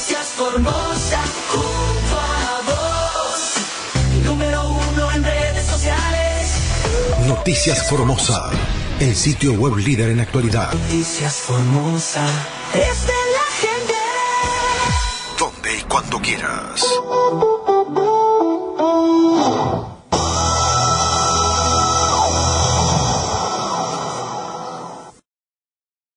Noticias Formosa, junto a vos. Número uno en redes sociales. Noticias Formosa, el sitio web líder en actualidad. Noticias Formosa, es la gente. Donde y cuando quieras.